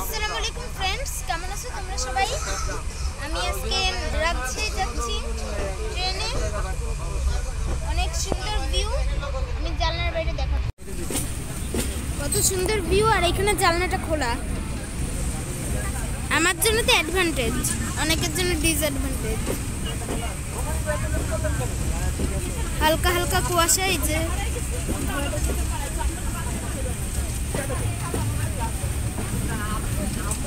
আসসালামু আলাইকুম ফ্রেন্ডস কেমন আছো তোমরা সবাই? আমি আজকে রাজশাহী যাচ্ছি ট্রেনে। অনেক সুন্দর ভিউ আমি জানলার বাইরে দেখা কত সুন্দর ভিউ আর এখানে জানলাটা খোলা। আমার জন্য তো অ্যাডভান্টেজ অনেকের জন্য ডিসঅ্যাডভান্টেজ হালকা হালকা কুয়াশা, এই যে।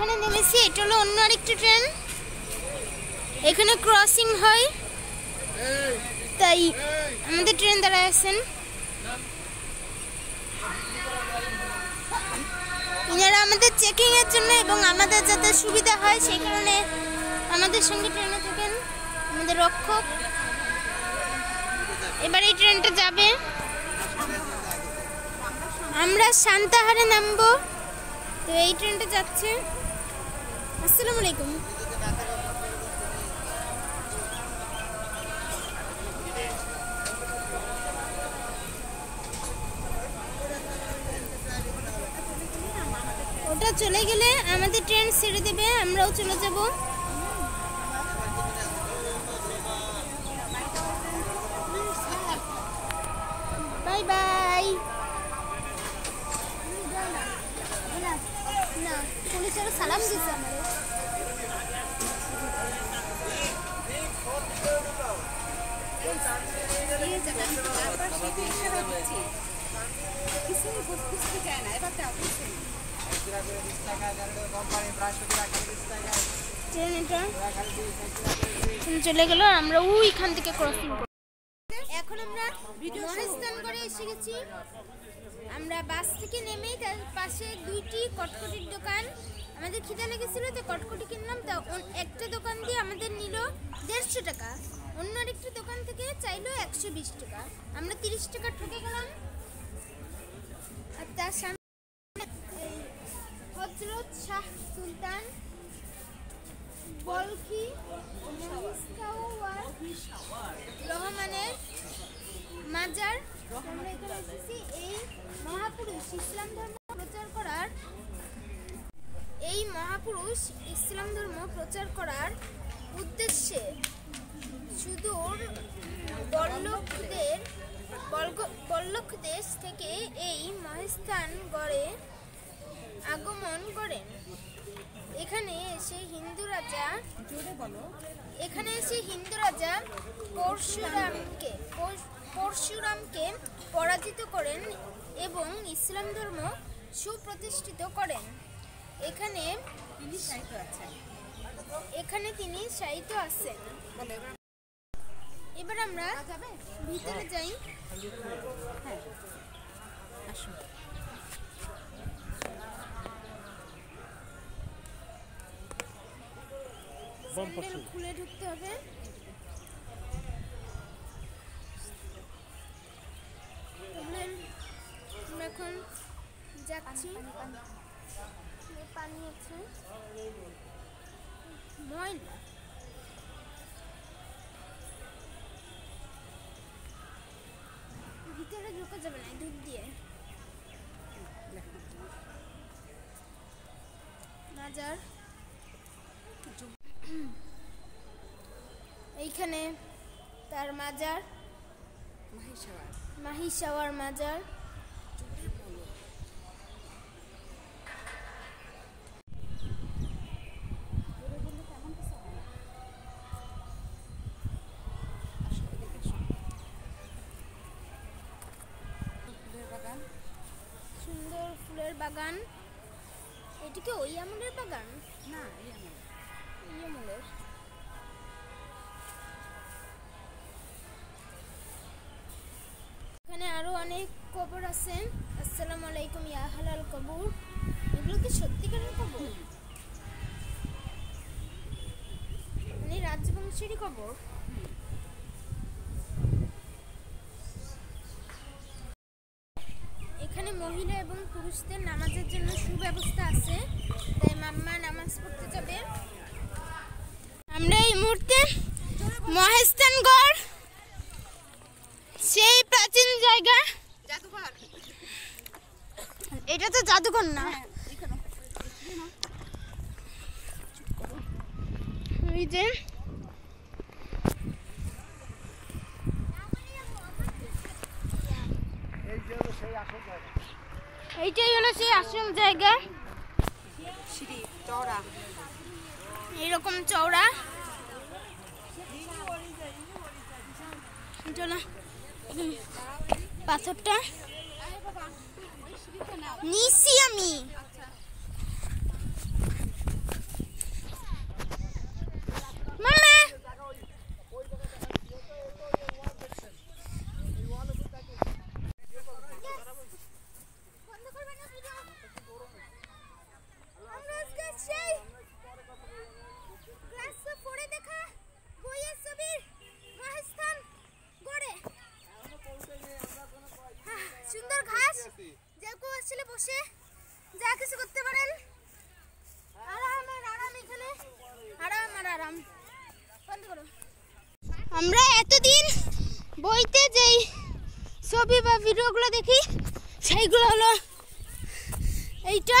এখানে নেমেছি, এটা হলো অন্য আরেকটি ট্রেন এখানে ক্রসিং হয়। তাই আমাদের ট্রেন দাঁড়ায় আছেন। ইনারা আমাদের চেকিং এর জন্য এবং আমাদের যাতে সুবিধা হয়, সেই কারণে আমাদের সঙ্গে ট্রেনে থাকেন। আমাদের রক্ষক। এবার এই ট্রেনটা যাবে। আমরা শান্তাহারে নামবো। তো এই ট্রেনটা যাচ্ছে। আসসালামু আলাইকুম ওটা চলে গেলে আমাদের ট্রেন ছেড়ে দেবে আমরাও চলে যাব। চলে গেল আমরা ওইখান থেকে ক্রসিং এখন আমরা মহেশস্থান করে এসে গেছি। আমরা বাস থেকে নেমেই তার পাশে দুইটি কটকটির দোকান। আমাদের খিদে লেগেছিল তো কটকটি কিনলাম তা একটা দোকান দিয়ে আমাদের নিল দেড়শো টাকা। অন্য আরেকটা দোকান থেকে চাইলো একশো বিশ টাকা। আমরা তিরিশ টাকা ঠকে গেলাম। আর তার সামনে হজরত শাহ সুলতান, বলকি রহমানের মাজার। আমরা এখানে এসেছি এই মহাপুরুষ, ইসলাম ধর্ম প্রচার করার এই মহাপুরুষ ইসলাম ধর্ম প্রচার করার উদ্দেশ্যে সুদূর বল্লকদের বল্লভ দেশ থেকে এই মহাস্থান গড়ে আগমন করেন। এখানে এসে হিন্দু রাজা এখানে এসে হিন্দু রাজা পরশুরামকে পরশুরামকে পরাজিত করেন এবং ইসলাম ধর্ম সুপ্রতিষ্ঠিত করেন। এখানে তিনি সাহিত্য আছেন এখানে তিনি সাহিত্য আছেন এবার আমরা ভিতরে যাই। স্যান্ডেল খুলে ঢুকতে হবে। এখন যাচ্ছি। পানি আছে ময়লা? ভিতরে ঢুকে যাবে না ডুব দিয়ে। মাজার এইখানে তার মাজার। মাহিসাওয়ার মাজার। বাগান। এটি কি ওই আমলের বাগান? না এই আমলের। এখানে আরও অনেক কবর আছে। আসসালামু আলাইকুম ইয়া হালাল কবর। এগুলো কি সত্যিকারের কবর? মানে রাজবংশেরই কবর? এখানে মহিলা এবং পুরুষদের নামাজের জন্য সুব্যবস্থা আছে তাই মাম্মা নামাজ পড়তে যাবে। আমরা এই মুহূর্তে মহেস্তানগড় সেই প্রাচীন জায়গা। এটা তো জাদুঘর না? ওই যে। এইটাই হলো সেই আশ্রম জায়গা। সিঁড়ি চওড়া। এরকম চওড়া। পাথরটা। নিছি আমি মামা বন্ধ করবে না ভিডিও আমরা আজকে সেই ক্লাস পড়ে দেখা বইয়ের ছবির মহাস্থান গড়ে হ্যাঁ, সুন্দর ঘাস যে কেউ আসলে বসে যা কিছু করতে পারেন আরাম আর আরাম এখানে আরাম আর আরাম বন্ধ করো আমরা এতদিন বইতে যেই ছবি বা ভিডিওগুলো দেখি। সেইগুলো হলো এইটা।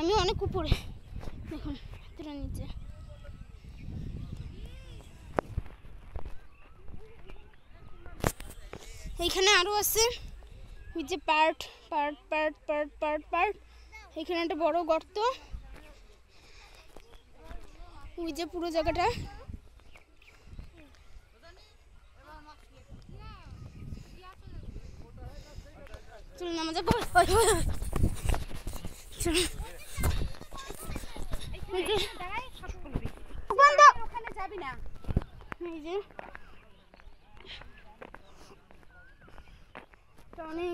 আমি অনেক উপরে। দেখুন নিচে। এইখানে আরও আছে। যে part part part part part part. এখানে একটা বড় গর্ত। ওই যে পুরো জায়গাটা। চলুন যাব না এই যে। অনেক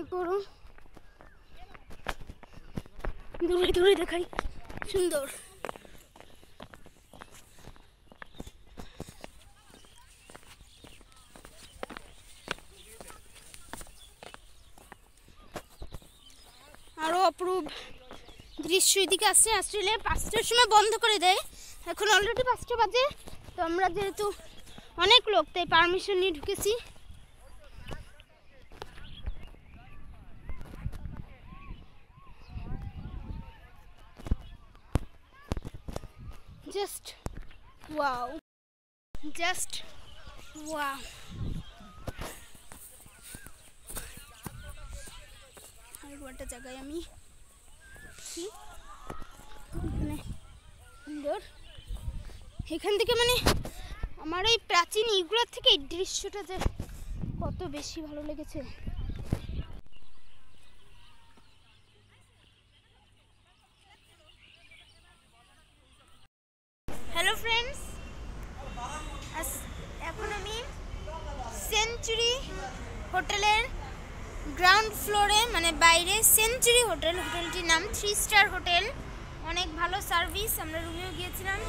দূরে দূরে দেখাই। সুন্দর আরও অপরূপ দৃশ্য এদিকে আসছে অস্ট্রেলিয়া পাঁচটার সময় বন্ধ করে দেয়। এখন অলরেডি পাঁচটা বাজে, তো আমরা যেহেতু অনেক লোক, তাই পারমিশন নিয়ে ঢুকেছি। জাস্ট ওয়াও জাস্ট ওয়াও আরেকবার একটা জায়গায় আমি আছি। এখানে সুন্দর এখান থেকে মানে আমার এই প্রাচীন ইগুলোর থেকে এই দৃশ্যটা যে কত বেশি ভালো লেগেছে। হ্যালো ফ্রেন্ডস এখন আমি সেঞ্চুরি হোটেলের গ্রাউন্ড ফ্লোরে মানে বাইরে সেঞ্চুরি হোটেল, হোটেলটির নাম থ্রি স্টার হোটেল। অনেক ভালো সার্ভিস আমরা রুমেও গিয়েছিলাম।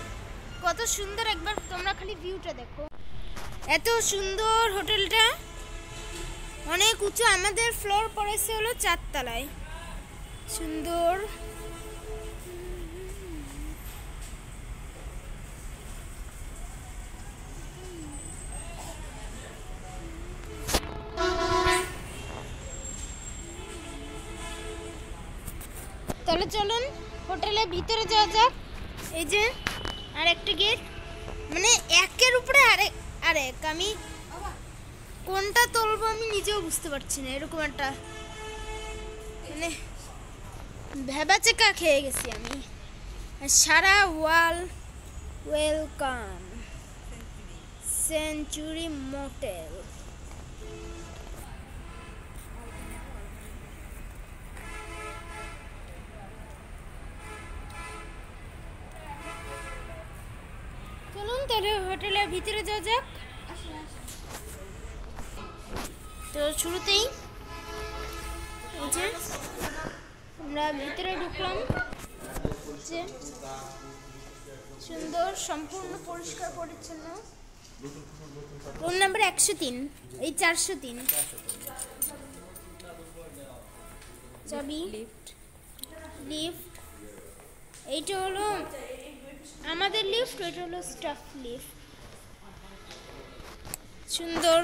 কত সুন্দর একবার তোমরা খালি ভিউটা দেখো। এত সুন্দর হোটেলটা। অনেক উঁচু, আমাদের ফ্লোর পড়েছে হলো চারতলায়। সুন্দর। তাহলে চলুন হোটেলের ভিতরে যাওয়া যাক। এই যে আর একটা গেট মানে একের উপরে আরেক আরেক। আমি কোনটা তুলবো আমি নিজেও বুঝতে পারছি না, এরকম একটা মানে ভেবা চেকা খেয়ে গেছি আমি। সারা ওয়াল ওয়েলকাম। Century motel. তাহলে হোটেলের ভিতরে যাওয়া যাক তো শুরুতেই আমরা ভিতরে ঢুকলাম যে সুন্দর সম্পূর্ণ পরিষ্কার পরিচ্ছন্ন। রুম নাম্বার একশো তিন এই চারশো তিন। চাবি লিফট লিফট এইটা হলো আমাদের লিফট ওইটা হলো স্টাফ লিফট সুন্দর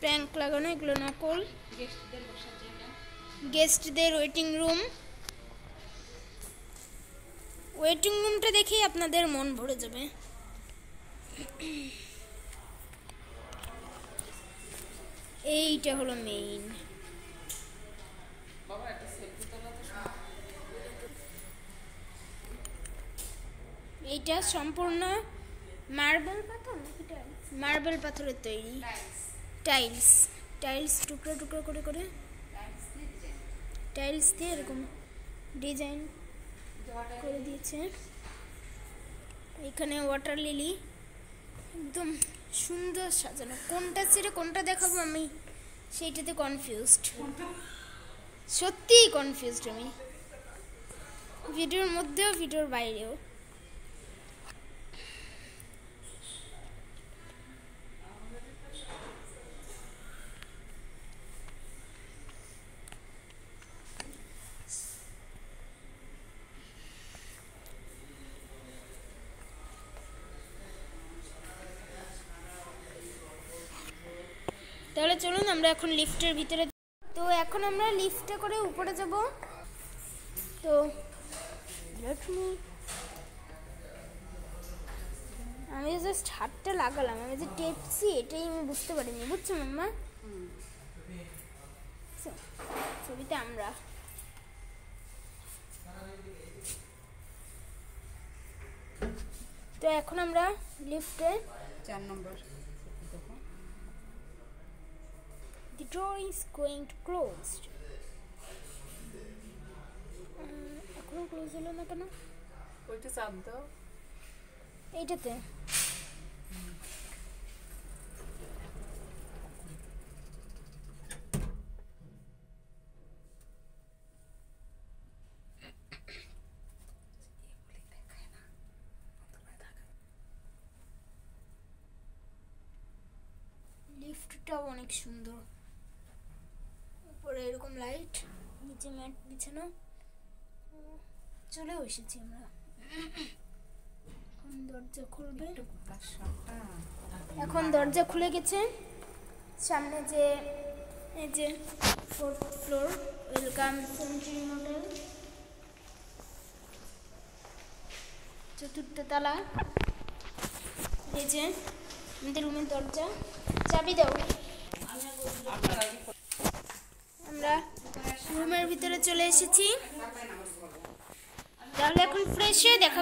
প্র্যাঙ্ক লাগানো, এগুলো নকল। গেস্টদের ওয়েটিং রুম ওয়েটিং রুমটা দেখেই আপনাদের মন ভরে যাবে। এইটা হলো মেইন এইটা সম্পূর্ণ মার্বেল পাথর মার্বেল পাথরের তৈরি। টাইলস। টাইলস টুকরো টুকরো করে করে। টাইলস দিয়ে এরকম ডিজাইন করে দিয়েছে। এখানে ওয়াটার লিলি। একদম সুন্দর সাজানো। কোনটা ছেড়ে কোনটা দেখাবো আমি? সেইটাতে কনফিউজড সত্যিই কনফিউজড আমি। ভিডিওর মধ্যেও, ভিডিওর বাইরেও। তাহলে চলুন আমরা এখন লিফটের ভিতরে তো এখন আমরা লিফটে করে উপরে যাব। তো আমি জাস্ট হাতটা লাগালাম, আমি যে টেপছি, এটাই আমি বুঝতে পারিনি, বুঝছ মাম্মা? ছবিতে আমরা। তো এখন আমরা লিফটে চার number. The door is going to closed. উম, এখনও ক্লোজ হলো না কেন? ওইটা চাপ দাও। এইটাতে? লিফটটাও অনেক সুন্দর উপরে এরকম লাইট নিচে ম্যাট বিছানো চলেও এসেছি আমরা। এখন দরজা খুলবে। এখন দরজা খুলে গেছে। সামনে যে এই যে fourth floor welcome century hotel চতুর্থ তলা। এই যে আমাদের রুমের দরজা। চাবি দাও। আমরা রুমের ভিতরে চলে এসেছি। তাহলে এখন ফ্রেশ হয়ে দেখা